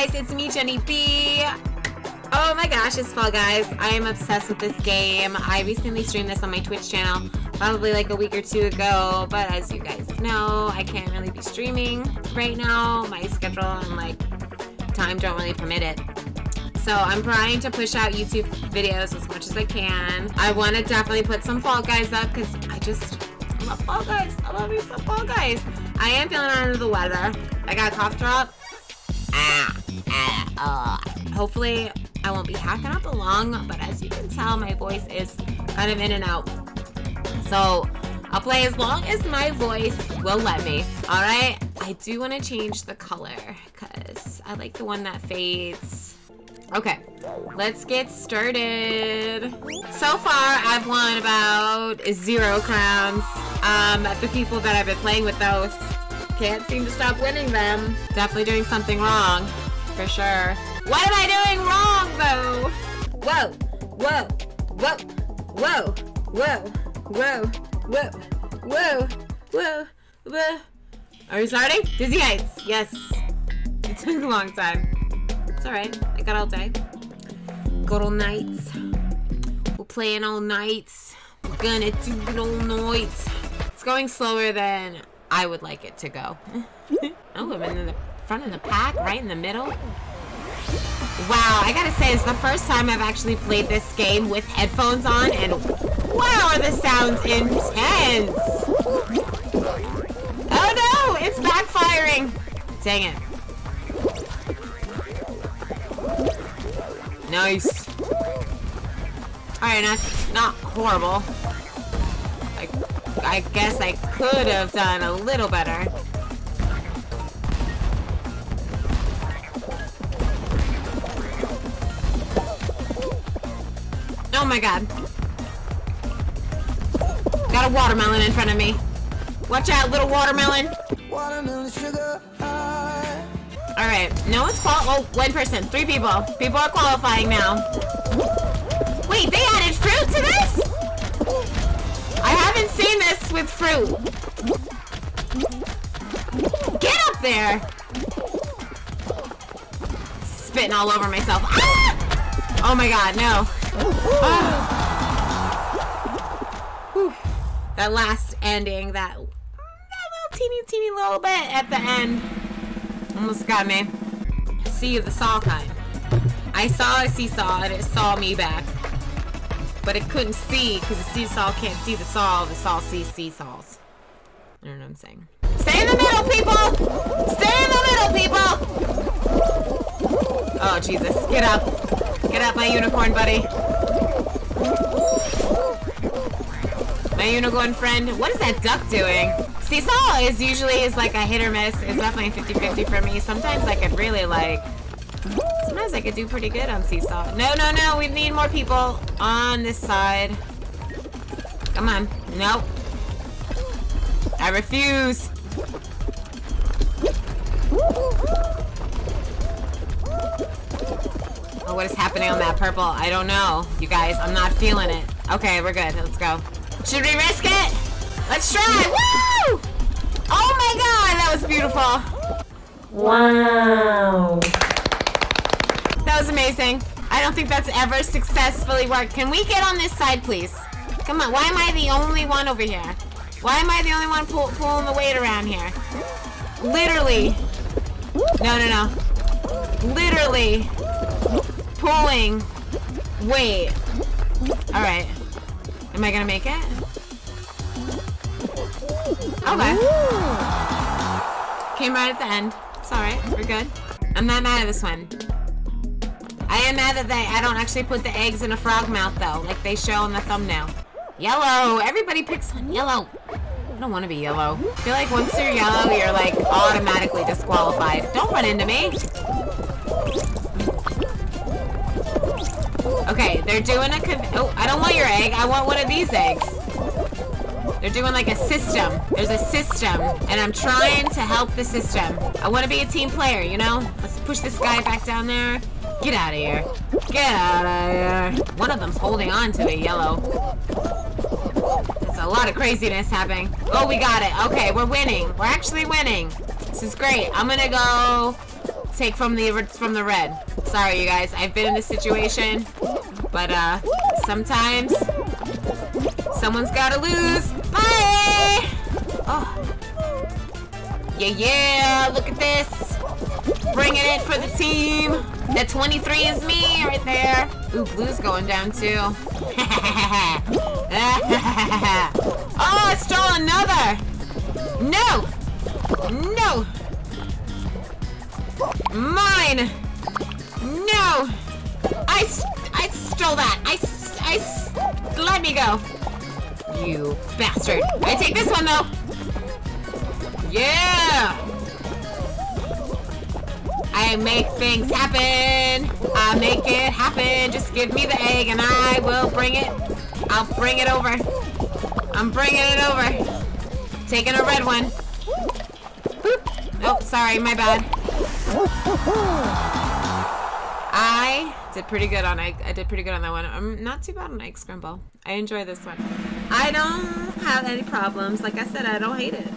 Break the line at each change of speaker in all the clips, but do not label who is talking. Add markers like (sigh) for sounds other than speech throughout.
Guys, it's me, Jennie Bee. Oh my gosh, it's Fall Guys. I am obsessed with this game. I recently streamed this on my Twitch channel, probably like a week or two ago, but as you guys know, I can't really be streaming right now. My schedule and like time don't really permit it. So I'm trying to push out YouTube videos as much as I can. I want to definitely put some Fall Guys up because I just love Fall Guys. I love you Fall Guys. I am feeling under the weather. I got a cough drop. Uh. Hopefully I won't be hacking up along, but as you can tell, my voice is kind of in and out. So I'll play as long as my voice will let me, all right? I do want to change the color because I like the one that fades. Okay, let's get started. So far, I've won about zero crowns. Um, the people that I've been playing with, those can't seem to stop winning them. Definitely doing something wrong, for sure. What am I doing wrong, though? Whoa, whoa, whoa, whoa, whoa, whoa, whoa, whoa, whoa, whoa. Are we starting? Dizzy Heights, yes. It's been a long time. It's alright, I got all day. Good old nights. We're playing all nights. We're gonna do it all nights. It's going slower than I would like it to go. (laughs) oh, I'm in the front of the pack, right in the middle. Wow, I gotta say, it's the first time I've actually played this game with headphones on, and wow, the sounds intense! Oh no, it's backfiring! Dang it. Nice. Alright, not, not horrible. I, guess I could have done a little better. Oh my god. Got a watermelon in front of me. Watch out, little watermelon. Watermelon sugar Alright, no one's qual- oh, one person. Three people. People are qualifying now. Seen this with fruit. Get up there! Spitting all over myself. Ah! Oh my god, no. that last ending, that, that little teeny, teeny little bit at the end, almost got me. See of the saw kind. I saw a seesaw and it saw me back. But it couldn't see because the seesaw can't see the saw. The saw sees seesaws. I don't know what I'm saying. Stay in the middle, people! Stay in the middle, people! Oh, Jesus. Get up. Get up, my unicorn buddy. My unicorn friend. What is that duck doing? Seesaw is usually is like a hit or miss. It's definitely 50-50 for me. Sometimes I could really like... Sometimes I could do pretty good on Seesaw. No, no, no. We need more people on this side. Come on. Nope. I refuse. Oh, what is happening on that purple? I don't know. You guys, I'm not feeling it. Okay, we're good. Let's go. Should we risk it? Let's try! Woo! Oh my god, that was beautiful.
Wow.
Was amazing. I don't think that's ever successfully worked. Can we get on this side, please? Come on, why am I the only one over here? Why am I the only one pull pulling the weight around here? Literally. No, no, no. Literally pulling weight. Alright. Am I gonna make it? Okay. Came right at the end. It's alright. We're good. I'm not mad at this one. I am mad that they I don't actually put the eggs in a frog mouth though, like they show in the thumbnail. Yellow! Everybody picks on yellow. I don't want to be yellow. I feel like once you're yellow, you're like automatically disqualified. Don't run into me! Okay, they're doing a oh, I don't want your egg. I want one of these eggs. They're doing like a system. There's a system, and I'm trying to help the system. I want to be a team player, you know? Let's push this guy back down there. Get out of here. Get out of here. One of them's holding on to a yellow. There's a lot of craziness happening. Oh, we got it. Okay, we're winning. We're actually winning. This is great. I'm gonna go take from the from the red. Sorry, you guys. I've been in this situation, but uh, sometimes someone's gotta lose. Bye. Oh. Yeah, yeah. Look at this. Bringing it for the team. The 23 is me right there. Ooh, blue's going down too. (laughs) oh, I stole another. No. No. Mine. No. I, I stole that. I, I, let me go. You bastard. I take this one though. Yeah. I make things happen. I make it happen. Just give me the egg and I will bring it. I'll bring it over. I'm bringing it over. Taking a red one. Boop. Oh, sorry, my bad. I did pretty good on egg. I did pretty good on that one. I'm not too bad on egg scramble. I enjoy this one. I don't have any problems. Like I said, I don't hate it.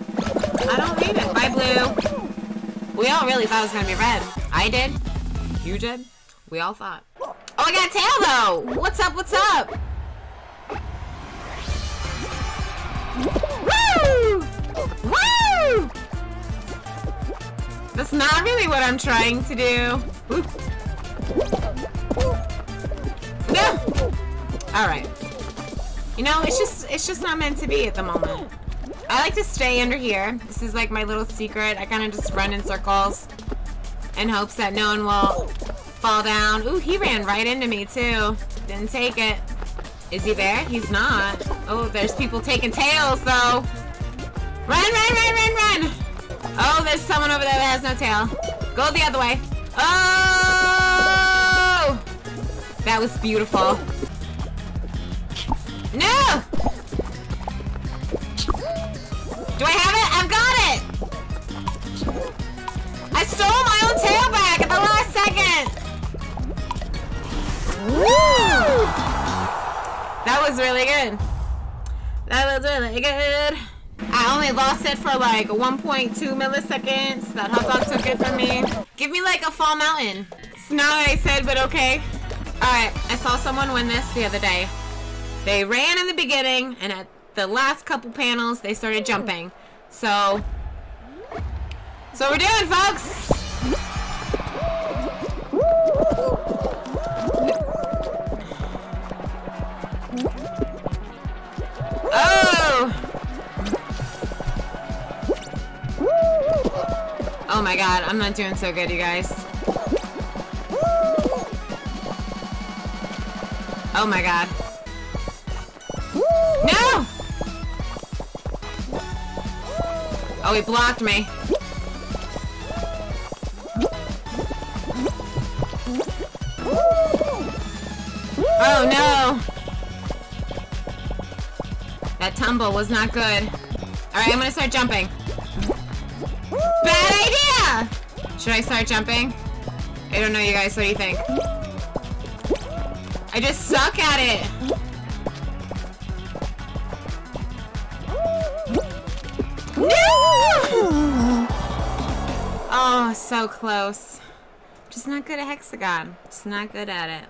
I don't hate it. Bye, blue. We all really thought it was gonna be red. I did. You did. We all thought. Oh, I got a tail though. What's up? What's up? Woo! Woo! That's not really what I'm trying to do. No. All right. You know, it's just it's just not meant to be at the moment. I like to stay under here. This is like my little secret. I kind of just run in circles in hopes that no one will fall down. Ooh, he ran right into me too. Didn't take it. Is he there? He's not. Oh, there's people taking tails though. Run, run, run, run, run. Oh, there's someone over there that has no tail. Go the other way. Oh! That was beautiful. No! Do I have it? I've got it! I stole my own tail back at the last second! Woo! That was really good. That was really good. I only lost it for like 1.2 milliseconds. That hot dog took it from me. Give me like a fall mountain. It's not what I said, but okay. Alright, I saw someone win this the other day. They ran in the beginning, and at the last couple panels, they started jumping. So, so we're doing, folks. Oh! Oh my god, I'm not doing so good, you guys. Oh my god. No! Oh, he blocked me. Oh no! That tumble was not good. Alright, I'm gonna start jumping. Bad idea! Should I start jumping? I don't know, you guys. What do you think? I just suck at it. So close. Just not good at Hex-A-Gone. Just not good at it.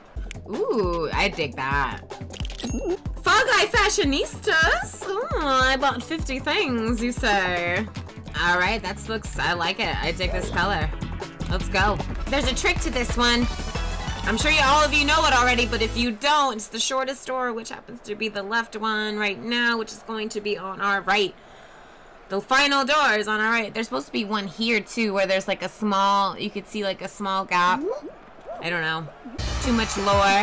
Ooh, I dig that. Guy Fashionistas? Ooh, I bought 50 things, you say. Alright, that looks, I like it. I dig this color. Let's go. There's a trick to this one. I'm sure you, all of you know it already, but if you don't, it's the shortest door, which happens to be the left one right now, which is going to be on our right. The final door is on our right. There's supposed to be one here too, where there's like a small, you could see like a small gap. I don't know. Too much lore.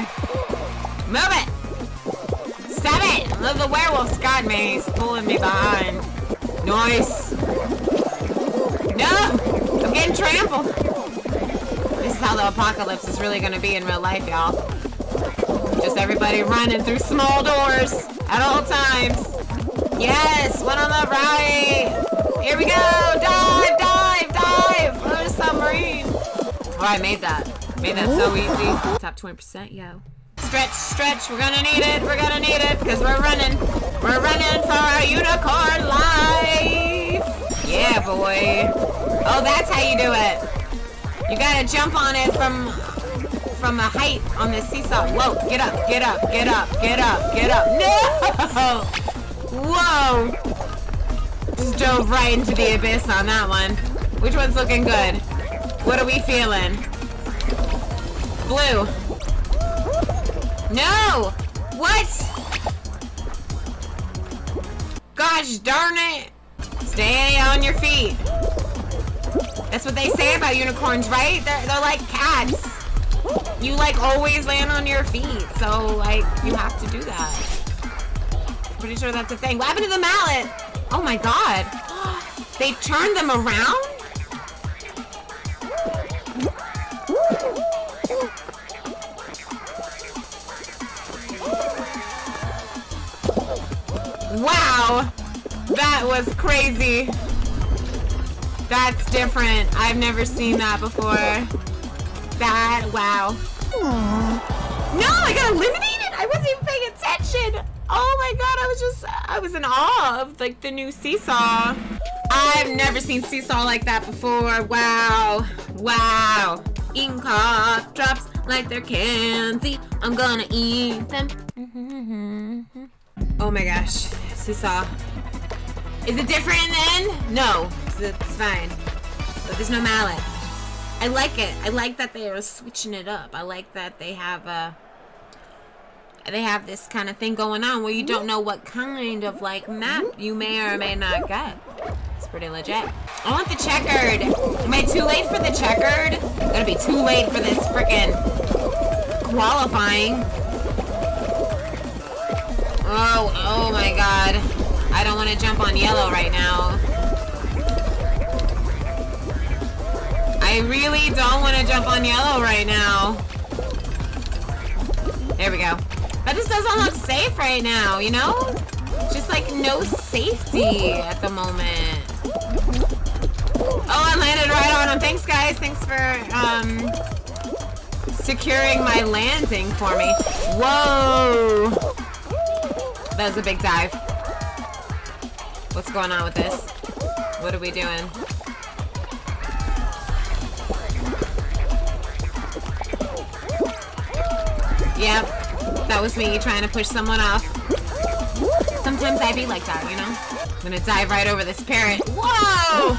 Move it! Stop it! The werewolf's got me. He's pulling me behind. Noise. No! I'm getting trampled. This is how the apocalypse is really gonna be in real life, y'all. Just everybody running through small doors at all times. Yes, one on the right. Here we go. Dive, dive, dive. Oh, submarine. Oh, I made that. Made that so easy. Top 20%, yo. Stretch, stretch. We're gonna need it. We're gonna need it because we're running. We're running for our unicorn life. Yeah, boy. Oh, that's how you do it. You gotta jump on it from from a height on this seesaw. Whoa, get up, get up, get up, get up, get up. No! (laughs) Whoa! Just dove right into the abyss on that one. Which one's looking good? What are we feeling? Blue. No! What? Gosh darn it! Stay on your feet. That's what they say about unicorns, right? They're, they're like cats. You like always land on your feet, so like you have to do that. Pretty sure that's a thing. What happened to the mallet? Oh my god. (gasps) They turned them around? Wow! That was crazy. That's different. I've never seen that before. That, wow. No, I got eliminated! I wasn't even paying attention! Oh my god, I was just, I was in awe of like the new Seesaw. I've never seen Seesaw like that before. Wow. Wow. Eating cough drops like they're candy. I'm gonna eat them. Mm-hmm. Oh my gosh. Seesaw. Is it different then? No. It's fine. But there's no mallet. I like it. I like that they are switching it up. I like that they have a they have this kind of thing going on where you don't know what kind of like map you may or may not get. It's pretty legit. I want the checkered. Am I too late for the checkered? Gonna be too late for this freaking qualifying. Oh, oh my god. I don't want to jump on yellow right now. I really don't want to jump on yellow right now. There we go. That just doesn't look safe right now, you know? Just like no safety at the moment. Oh, I landed right on him. Thanks, guys. Thanks for um, securing my landing for me. Whoa! That was a big dive. What's going on with this? What are we doing? Yep, that was me trying to push someone off. Sometimes I be like that, you know? I'm gonna dive right over this parrot. Whoa!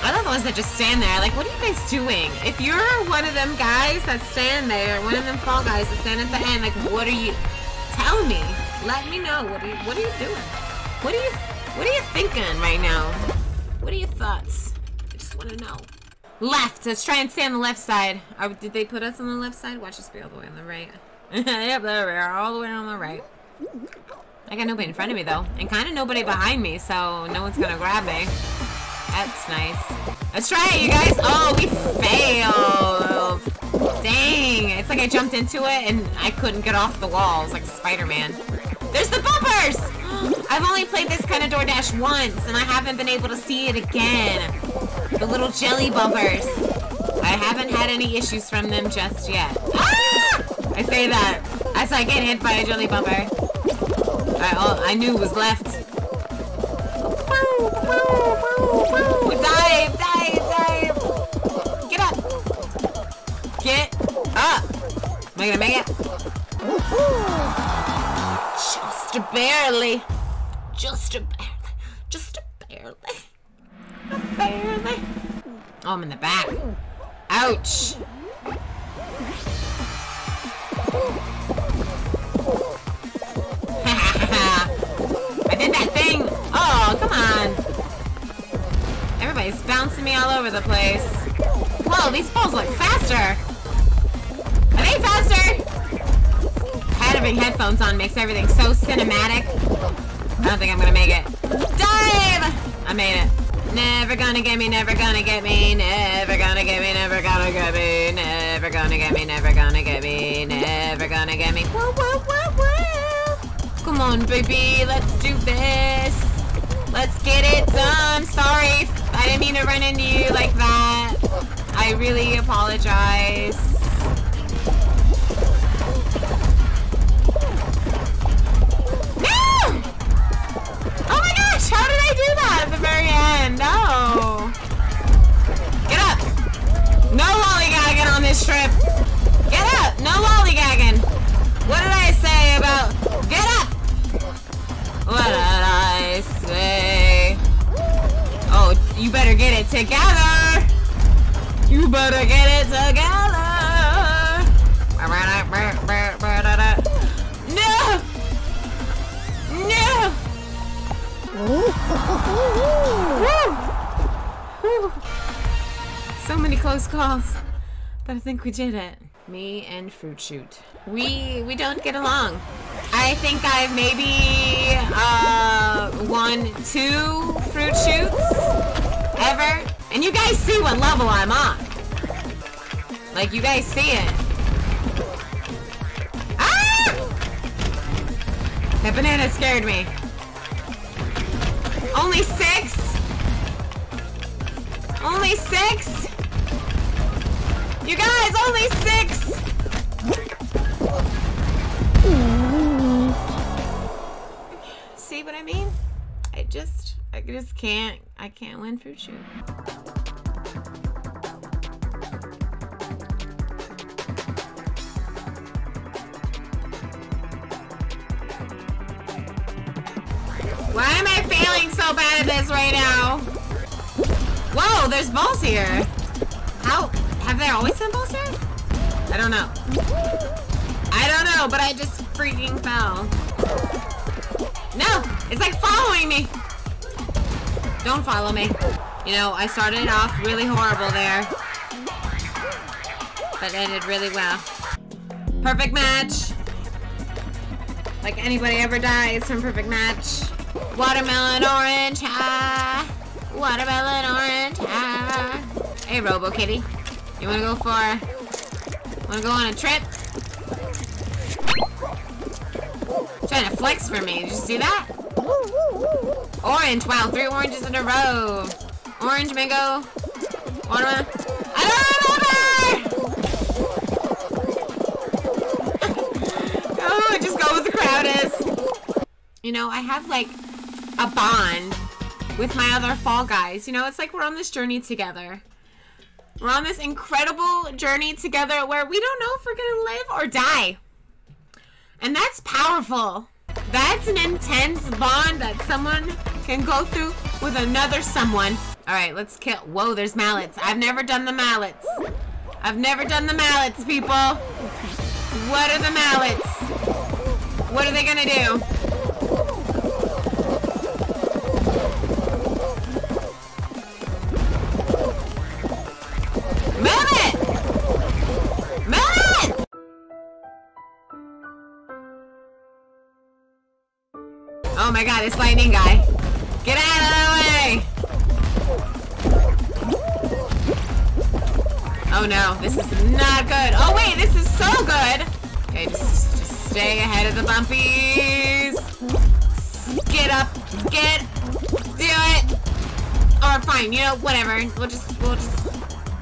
I love the ones that just stand there. Like, what are you guys doing? If you're one of them guys that stand there, one of them fall guys that stand at the end, like, what are you? Tell me. Let me know. What are you? What are you doing? What are you? What are you thinking right now? What are your thoughts? I just want to know. Left. Let's try and stay on the left side. Did they put us on the left side? Watch us be all the way on the right. (laughs) yep, there we are. All the way on the right. I got nobody in front of me, though. And kind of nobody behind me, so no one's to grab me. That's nice. Let's try it, you guys. Oh, we failed. Dang. It's like I jumped into it, and I couldn't get off the walls like Spider-Man. There's the bumpers! I've only played this kind of Door Dash once, and I haven't been able to see it again. The little jelly bumpers. I haven't had any issues from them just yet. Ah! I say that as I get hit by a jelly bumper. I, oh, I knew was left. Dive, dive, dive. Get up. Get up. Am I gonna make it? Just barely. Just a barely. Just a barely. A barely. Oh, I'm in the back. Ouch. (laughs) I did that thing. Oh, come on. Everybody's bouncing me all over the place. Whoa, these balls look faster. Are they faster? Having headphones on makes everything so cinematic. I don't think I'm gonna make it. Dive! I made it. Never gonna get me, never gonna get me, never gonna get me, never gonna get me, never gonna get me, never gonna get me, never gonna get me. Whoa, whoa, whoa, whoa. Come on, baby, let's do this. Let's get it done. Sorry, I didn't mean to run into you like that. I really apologize. How did I do that at the very end? No. Get up. No lollygagging on this trip. Get up. No lollygagging. What did I say about... Get up. What did I say? Oh, you better get it together. You better get it together. So many close calls, but I think we did it. Me and Fruit Chute. We we don't get along. I think I've maybe uh won two Fruit Chutes ever, and you guys see what level I'm on. Like you guys see it. Ah! That banana scared me. Only six? Only six? You guys, only six! See what I mean? I just, I just can't, I can't win fruit chute. Why am I so bad at this right now? Whoa, there's balls here. How? Have there always been balls here? I don't know. I don't know, but I just freaking fell. No, it's like following me. Don't follow me. You know, I started off really horrible there. But ended really well. Perfect match. Like anybody ever dies from perfect match. Watermelon orange high. Watermelon orange high. Hey, Robo Kitty. You wanna go for... Wanna go on a trip? Trying to flex for me. Did you see that? Orange. Wow, three oranges in a row. Orange, mango, watermelon. I don't remember! (laughs) oh, just go with the crowd is. You know, I have like a bond with my other Fall Guys. You know, it's like we're on this journey together. We're on this incredible journey together where we don't know if we're gonna live or die. And that's powerful. That's an intense bond that someone can go through with another someone. All right, let's kill. Whoa, there's mallets. I've never done the mallets. I've never done the mallets, people. What are the mallets? What are they gonna do? My god, it's lightning guy. Get out of the way! Oh no, this is not good. Oh wait, this is so good! Okay, just, just stay ahead of the bumpies. Get up, get, do it! Or fine, you know, whatever. We'll just, we'll just,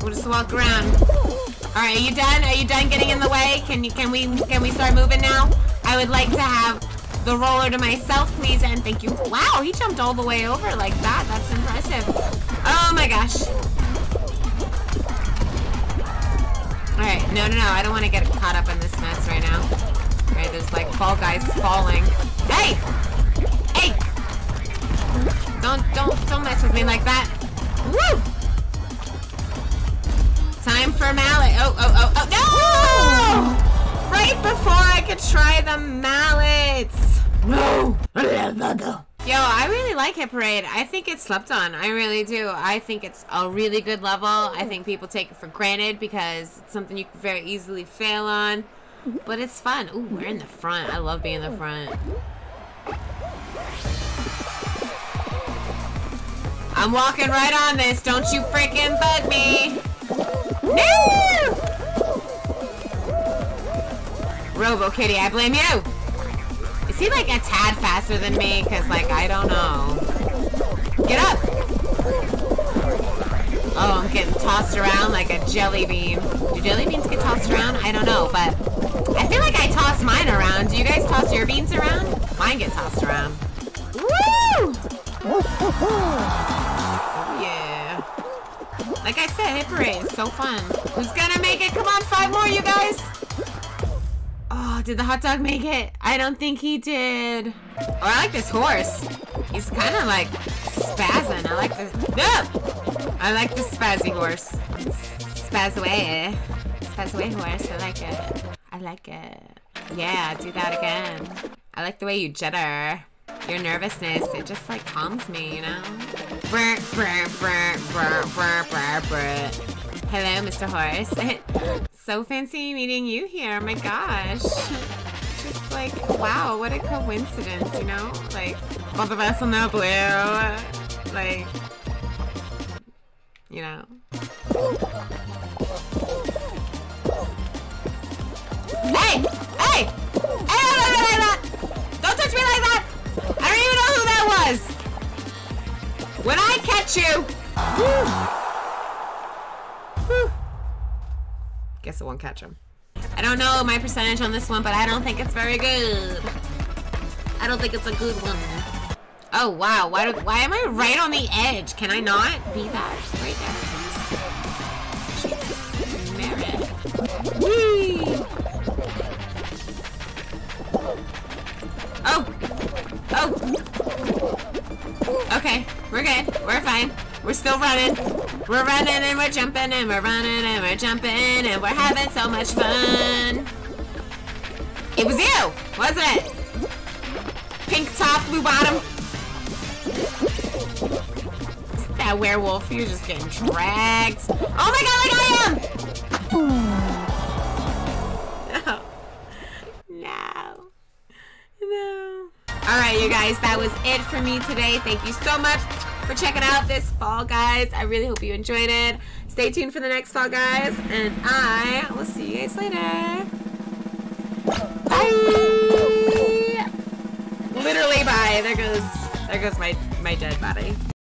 we'll just walk around. All right, are you done? Are you done getting in the way? Can you, can we, can we start moving now? I would like to have the roller to myself, please, and thank you. Wow, he jumped all the way over like that. That's impressive. Oh my gosh. All right, no, no, no. I don't want to get caught up in this mess right now. All right, there's like fall guys falling. Hey, hey! Don't, don't, don't mess with me like that. Woo! Time for mallet. Oh, oh, oh, oh, no! Right before I could try the mallets. No! Yo, I really like Hit Parade. I think it's slept on. I really do. I think it's a really good level. I think people take it for granted because it's something you can very easily fail on. But it's fun. Ooh, we're in the front. I love being in the front. I'm walking right on this. Don't you freaking bug me. No! Robo Kitty, I blame you. Is he like a tad faster than me? Cause like, I don't know. Get up. Oh, I'm getting tossed around like a jelly bean. Do jelly beans get tossed around? I don't know, but I feel like I toss mine around. Do you guys toss your beans around? Mine get tossed around. Woo! Oh, yeah. Like I said, hit is so fun. Who's gonna make it? Come on, five more, you guys. Oh, did the hot dog make it? I don't think he did. Oh, I like this horse. He's kind of like spazzing. I like this. No! I like the spazzy horse. Spaz away. Spaz away horse. I like it. I like it. Yeah, do that again. I like the way you jitter. Your nervousness, it just like calms me, you know? Brr, brr, brr, brr, brr, brr, brr. Hello, Mr. Horse. (laughs) so fancy meeting you here. Oh my gosh. Just like, wow, what a coincidence, you know? Like, both of us on the blue. Like, you know. Hey! Hey! Hey! Don't touch me like that! I don't even know who that was! When I catch you! Guess it won't catch him. I don't know my percentage on this one, but I don't think it's very good. I don't think it's a good one. Oh, wow. Why, do, why am I right on the edge? Can I not be that right there? Oh! Oh! Okay, we're good. We're fine. We're still running. We're running and we're jumping and we're running and we're jumping and we're having so much fun. It was you, wasn't it? Pink top, blue bottom. That werewolf, you're just getting dragged. Oh my god, like I am! No. No. No. Alright, you guys, that was it for me today. Thank you so much for checking out this Fall Guys. I really hope you enjoyed it. Stay tuned for the next Fall Guys, and I will see you guys later. Bye! Literally bye. There goes, there goes my, my dead body.